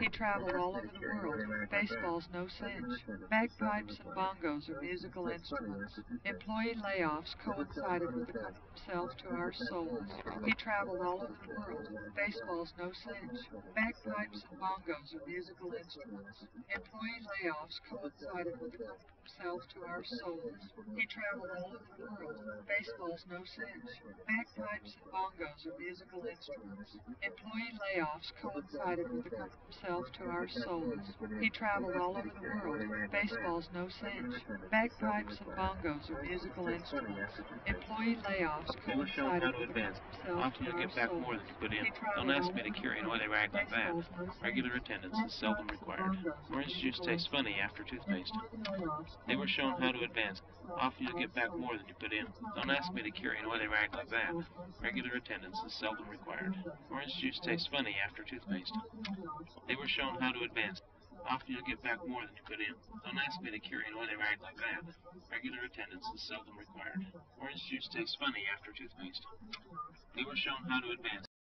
He traveled all over the world. Baseball's no cinch. Bagpipes and bongos are musical instruments. Employee layoffs coincided with the coming himself to our souls. He traveled all over the world. Baseball's no cinch. Bagpipes and bongos are musical instruments. Employee layoffs coincided with the coming himself to our souls. He traveled all over the world. Baseball's no cinch. Bagpipes and bongos are musical instruments. Employee layoffs coincided with the coming himself to our souls. He traveled all over the world. Baseball's no cinch. Bagpipes and bongos are musical instruments. Employee layoffs were shown how coincided to with advance. himself Often to you'll get back souls. more than you put in. Don't ask me to carry an oily rag like that. Baseball's no cinch. Regular attendance is seldom required. Orange juice tastes funny after toothpaste. They were shown how to advance. Often you'll get back more than you put in. Don't ask me to carry an oily rag like that. Regular attendance is seldom required. Orange juice tastes funny after toothpaste. They were shown how to advance. Often you'll get back more than you put in. Don't ask me to carry an oily rag like that. Regular attendance is seldom required. Orange juice tastes funny after toothpaste. They were shown how to advance.